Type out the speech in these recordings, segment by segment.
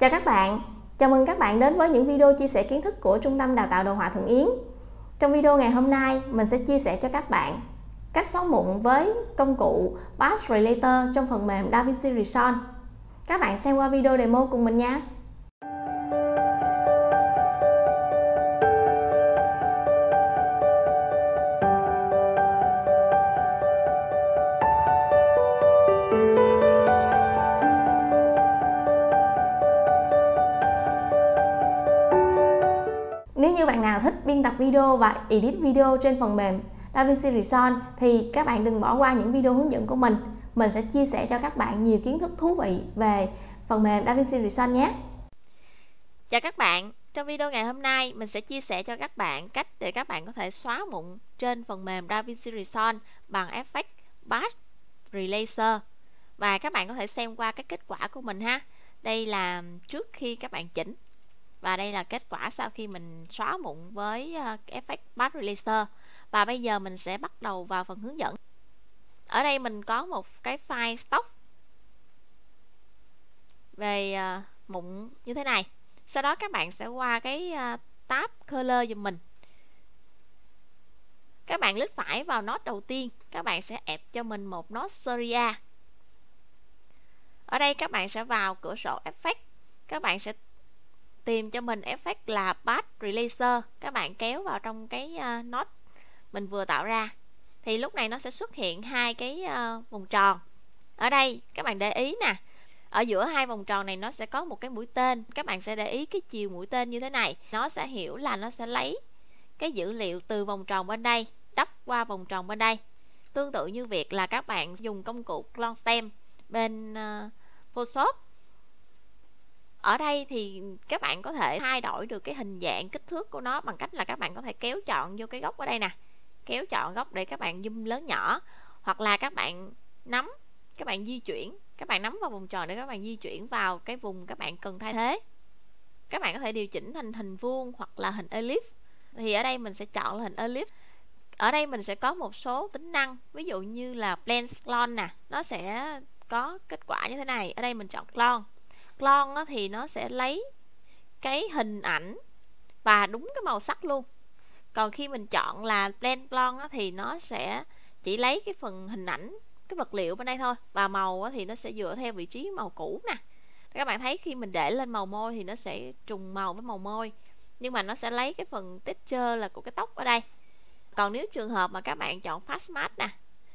Chào các bạn, chào mừng các bạn đến với những video chia sẻ kiến thức của Trung tâm Đào tạo Đồ họa Thuận Yến. Trong video ngày hôm nay, mình sẽ chia sẻ cho các bạn cách xóa mụn với công cụ Path Relator trong phần mềm DaVinci Resolve. Các bạn xem qua video demo cùng mình nha. Bạn nào thích biên tập video và edit video trên phần mềm DaVinci Resolve thì các bạn đừng bỏ qua những video hướng dẫn của mình. Mình sẽ chia sẻ cho các bạn nhiều kiến thức thú vị về phần mềm DaVinci Resolve nhé. Chào các bạn, trong video ngày hôm nay mình sẽ chia sẻ cho các bạn cách để các bạn có thể xóa mụn trên phần mềm DaVinci Resolve bằng effect Path Relaser và các bạn có thể xem qua các kết quả của mình ha. Đây là trước khi các bạn chỉnh và đây là kết quả sau khi mình xóa mụn với ờ, effect Path releaser. Và bây giờ mình sẽ bắt đầu vào phần hướng dẫn. Ở đây mình có một cái file stock về ờ, mụn như thế này. Sau đó các bạn sẽ qua cái ờ, tab color giùm mình. Các bạn lít phải vào nốt đầu tiên, các bạn sẽ ép cho mình một nốt Seria ở đây các bạn sẽ vào cửa sổ effect, các bạn sẽ tìm cho mình effect là Path releaser. Các bạn kéo vào trong cái ờ, uh, nốt mình vừa tạo ra. Thì lúc này nó sẽ xuất hiện hai cái uh, vòng tròn. Ở đây các bạn để ý nè. Ở giữa hai vòng tròn này nó sẽ có một cái mũi tên. Các bạn sẽ để ý cái chiều mũi tên như thế này. Nó sẽ hiểu là nó sẽ lấy cái dữ liệu từ vòng tròn bên đây đắp qua vòng tròn bên đây. Tương tự như việc là các bạn dùng công cụ clone stem bên uh, Photoshop ở đây thì các bạn có thể thay đổi được cái hình dạng kích thước của nó bằng cách là các bạn có thể kéo chọn vô cái góc ở đây nè. Kéo chọn góc để các bạn zoom lớn nhỏ. Hoặc là các bạn nắm, các bạn di chuyển, các bạn nắm vào vùng tròn để các bạn di chuyển vào cái vùng các bạn cần thay thế. Các bạn có thể điều chỉnh thành hình vuông hoặc là hình elip thì ở đây mình sẽ chọn là hình elip ở đây mình sẽ có một số tính năng, ví dụ như là blend clone nè. Nó sẽ có kết quả như thế này. Ở đây mình chọn clone clone thì nó sẽ lấy cái hình ảnh và đúng cái màu sắc luôn. Còn khi mình chọn là blend clone thì nó sẽ chỉ lấy cái phần hình ảnh, cái vật liệu bên đây thôi và màu thì nó sẽ dựa theo vị trí màu cũ nè. Các bạn thấy khi mình để lên màu môi thì nó sẽ trùng màu với màu môi, nhưng mà nó sẽ lấy cái phần texture là của cái tóc ở đây. Còn nếu trường hợp mà các bạn chọn fast mask nè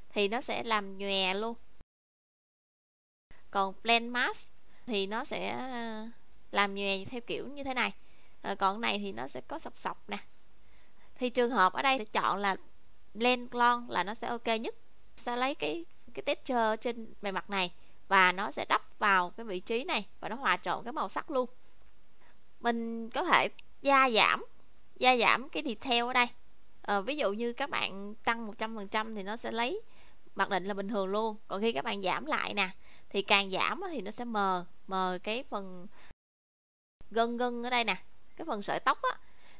thì nó sẽ làm nhòe luôn. Còn blend mask thì nó sẽ à, làm nhòe theo kiểu như thế này. À, còn này thì nó sẽ có sọc sọc nè. Thì trường hợp ở đây sẽ chọn là blend clone là nó sẽ ok nhất. Sẽ lấy cái cái texture trên bề mặt này và nó sẽ đắp vào cái vị trí này và nó hòa trộn cái màu sắc luôn. Mình có thể gia giảm gia giảm cái detail ở đây. À, ví dụ như các bạn tăng 100% thì nó sẽ lấy mặc định là bình thường luôn. Còn khi các bạn giảm lại nè thì càng giảm thì nó sẽ mờ mờ cái phần gân gân ở đây nè cái phần sợi tóc á.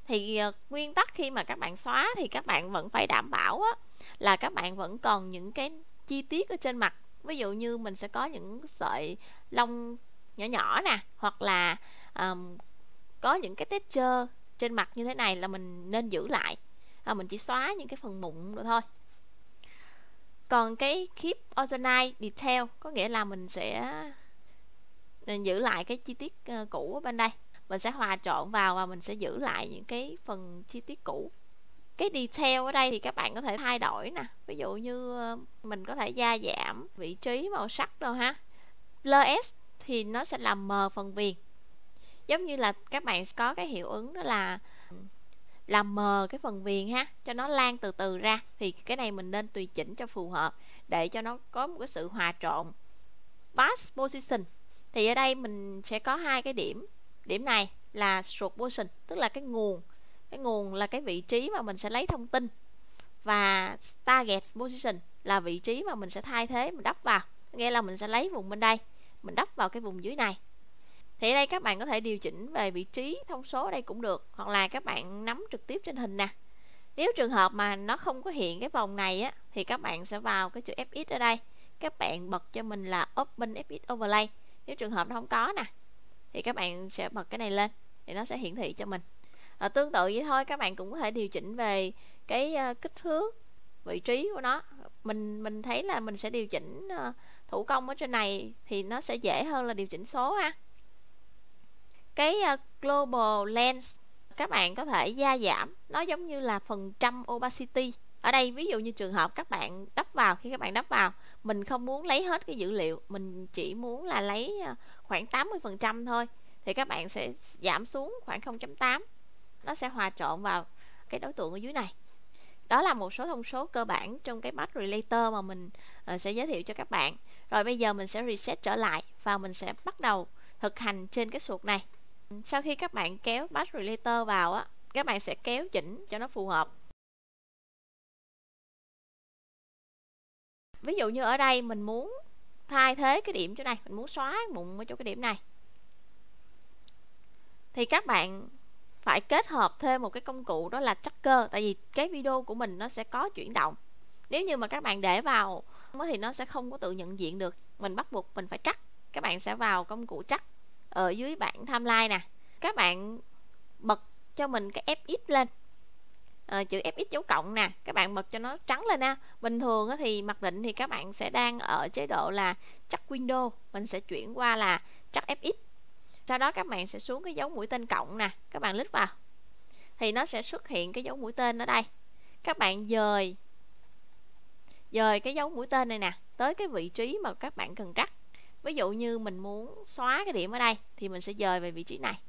Thì ờ, nguyên tắc khi mà các bạn xóa thì các bạn vẫn phải đảm bảo á, là các bạn vẫn còn những cái chi tiết ở trên mặt. Ví dụ như mình sẽ có những sợi lông nhỏ nhỏ nè hoặc là um, có những cái texture trên mặt như thế này là mình nên giữ lại. À, mình chỉ xóa những cái phần mụn rồi thôi còn cái keep original detail, có nghĩa là mình sẽ ờ, giữ lại cái chi tiết ờ, cũ ở bên đây. Mình sẽ hòa trộn vào và mình sẽ giữ lại những cái phần chi tiết cũ. Cái detail ở đây thì các bạn có thể thay đổi nè. Ví dụ như ờ, mình có thể gia giảm vị trí màu sắc đâu ha. Blur s thì nó sẽ làm mờ phần viền. Giống như là các bạn có cái hiệu ứng đó là làm mờ cái phần viền ha, cho nó lan từ từ ra. Thì cái này mình nên tùy chỉnh cho phù hợp để cho nó có một cái sự hòa trộn. Pass position. Thì ở đây mình sẽ có hai cái điểm. Điểm này là source position tức là cái nguồn. Cái nguồn là cái vị trí mà mình sẽ lấy thông tin. Và target position là vị trí mà mình sẽ thay thế, mình đắp vào. Nghĩa là mình sẽ lấy vùng bên đây, mình đắp vào cái vùng dưới này thì ở đây các bạn có thể điều chỉnh về vị trí thông số ở đây cũng được hoặc là các bạn nắm trực tiếp trên hình nè. Nếu trường hợp mà nó không có hiện cái vòng này á thì các bạn sẽ vào cái chữ fx ở đây. Các bạn bật cho mình là open fx overlay. Nếu trường hợp nó không có nè thì các bạn sẽ bật cái này lên thì nó sẽ hiển thị cho mình. À, tương tự vậy thôi các bạn cũng có thể điều chỉnh về cái uh, kích thước vị trí của nó. Mình mình thấy là mình sẽ điều chỉnh uh, thủ công ở trên này thì nó sẽ dễ hơn là điều chỉnh số ha cái ờ, global lens các bạn có thể gia giảm. Nó giống như là phần trăm opacity. Ở đây ví dụ như trường hợp các bạn đắp vào khi các bạn đắp vào mình không muốn lấy hết cái dữ liệu mình chỉ muốn là lấy ờ, khoảng 80% thôi thì các bạn sẽ giảm xuống khoảng 0.8 nó sẽ hòa trộn vào cái đối tượng ở dưới này. Đó là một số thông số cơ bản trong cái batch relator mà mình uh, sẽ giới thiệu cho các bạn. Rồi bây giờ mình sẽ reset trở lại và mình sẽ bắt đầu thực hành trên cái suột này sau khi các bạn kéo batch relator vào á, các bạn sẽ kéo chỉnh cho nó phù hợp. Ví dụ như ở đây mình muốn thay thế cái điểm chỗ này, mình muốn xóa mụn ở chỗ cái điểm này. Thì các bạn phải kết hợp thêm một cái công cụ đó là tracker, tại vì cái video của mình nó sẽ có chuyển động. Nếu như mà các bạn để vào thì nó sẽ không có tự nhận diện được. Mình bắt buộc mình phải trắc các bạn sẽ vào công cụ trắc ở dưới bảng timeline nè. Các bạn bật cho mình cái fx lên. À, chữ fx dấu cộng nè các bạn bật cho nó trắng lên nha bình thường thì mặc định thì các bạn sẽ đang ở chế độ là chắc window mình sẽ chuyển qua là chắc fx sau đó các bạn sẽ xuống cái dấu mũi tên cộng nè các bạn lít vào. Thì nó sẽ xuất hiện cái dấu mũi tên ở đây. Các bạn dời dời cái dấu mũi tên này nè tới cái vị trí mà các bạn cần trắc ví dụ như mình muốn xóa cái điểm ở đây thì mình sẽ dời về vị trí này.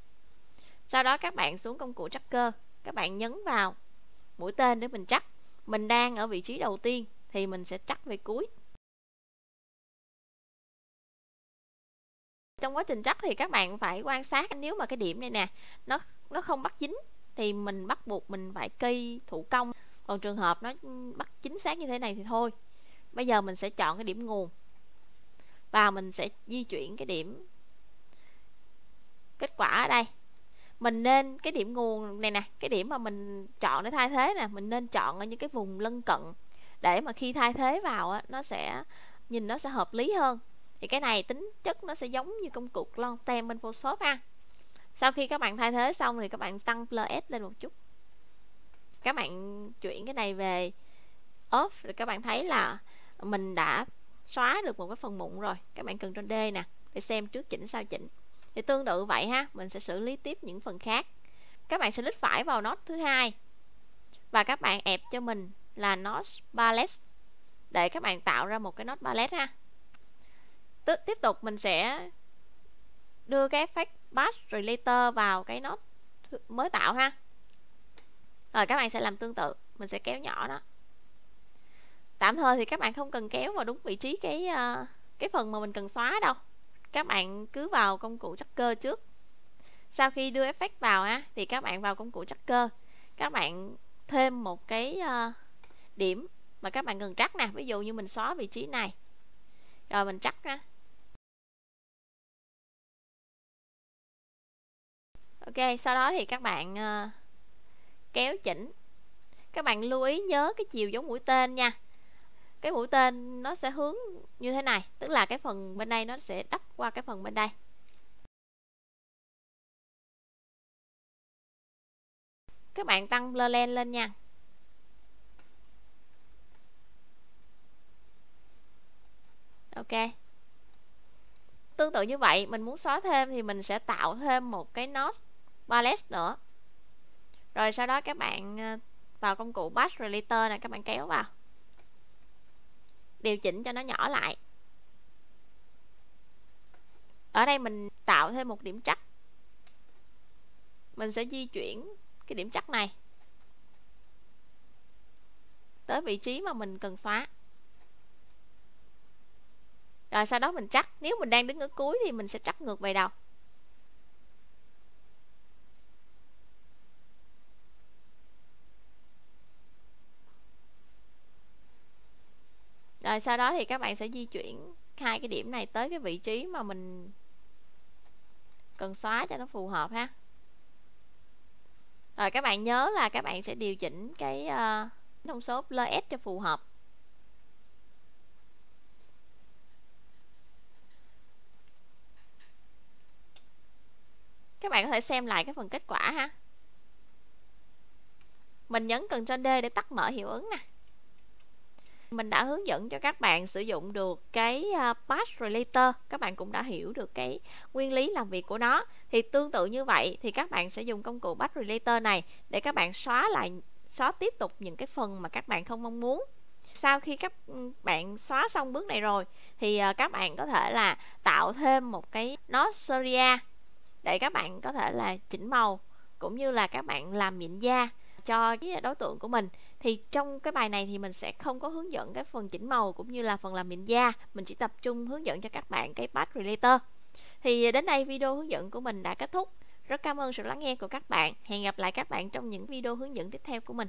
Sau đó các bạn xuống công cụ tracker các bạn nhấn vào mũi tên để mình chắc mình đang ở vị trí đầu tiên thì mình sẽ chắc về cuối. Trong quá trình chắc thì các bạn phải quan sát nếu mà cái điểm này nè, nó nó không bắt dính thì mình bắt buộc mình phải cây thủ công. Còn trường hợp nó bắt chính xác như thế này thì thôi. Bây giờ mình sẽ chọn cái điểm nguồn và mình sẽ di chuyển cái điểm kết quả ở đây. Mình nên cái điểm nguồn này nè cái điểm mà mình chọn để thay thế nè mình nên chọn ở những cái vùng lân cận để mà khi thay thế vào á, nó sẽ nhìn nó sẽ hợp lý hơn. Thì cái này tính chất nó sẽ giống như công cụ lon tem bên Photoshop ha. Sau khi các bạn thay thế xong thì các bạn tăng plus lên một chút. Các bạn chuyển cái này về off rồi các bạn thấy là mình đã xóa được một cái phần mụn rồi. Các bạn cần trên D nè, để xem trước chỉnh sau chỉnh. Thì tương tự vậy ha, mình sẽ xử lý tiếp những phần khác. Các bạn sẽ lít phải vào nốt thứ hai. Và các bạn ép cho mình là nốt ballet để các bạn tạo ra một cái nốt ballet ha. Tiếp tục mình sẽ đưa cái effect batch relator vào cái nốt mới tạo ha. Rồi các bạn sẽ làm tương tự, mình sẽ kéo nhỏ nó tạm thời thì các bạn không cần kéo vào đúng vị trí cái uh, cái phần mà mình cần xóa đâu. Các bạn cứ vào công cụ tracker trước. Sau khi đưa effect vào á thì các bạn vào công cụ tracker các bạn thêm một cái uh, điểm mà các bạn cần trắc nè. Ví dụ như mình xóa vị trí này. Rồi mình trắc ha ok sau đó thì các bạn uh, kéo chỉnh. Các bạn lưu ý nhớ cái chiều giống mũi tên nha cái mũi tên nó sẽ hướng như thế này, tức là cái phần bên đây nó sẽ đắp qua cái phần bên đây. Các bạn tăng blur len lên nha. Ok. Tương tự như vậy, mình muốn xóa thêm thì mình sẽ tạo thêm một cái nốt ballet nữa. Rồi sau đó các bạn ờ, vào công cụ batch relator này các bạn kéo vào điều chỉnh cho nó nhỏ lại. Ở đây mình tạo thêm một điểm chắc mình sẽ di chuyển cái điểm chắc này tới vị trí mà mình cần xóa. Rồi sau đó mình chắc nếu mình đang đứng ở cuối thì mình sẽ chắc ngược về đầu. Rồi sau đó thì các bạn sẽ di chuyển hai cái điểm này tới cái vị trí mà mình cần xóa cho nó phù hợp ha. Rồi các bạn nhớ là các bạn sẽ điều chỉnh cái uh, thông số Ls cho phù hợp. Các bạn có thể xem lại cái phần kết quả ha. Mình nhấn cần cho D để tắt mở hiệu ứng nè mình đã hướng dẫn cho các bạn sử dụng được cái ờ, Path Relator. Các bạn cũng đã hiểu được cái nguyên lý làm việc của nó. Thì tương tự như vậy thì các bạn sẽ dùng công cụ Path Relator này để các bạn xóa lại, xóa tiếp tục những cái phần mà các bạn không mong muốn. Sau khi các ừ, bạn xóa xong bước này rồi thì ờ, các bạn có thể là tạo thêm một cái Nosteria để các bạn có thể là chỉnh màu, cũng như là các bạn làm mịn da cho cái đối tượng của mình thì trong cái bài này thì mình sẽ không có hướng dẫn cái phần chỉnh màu cũng như là phần làm mịn da. Mình chỉ tập trung hướng dẫn cho các bạn cái patch relator. Thì đến đây video hướng dẫn của mình đã kết thúc. Rất cảm ơn sự lắng nghe của các bạn. Hẹn gặp lại các bạn trong những video hướng dẫn tiếp theo của mình.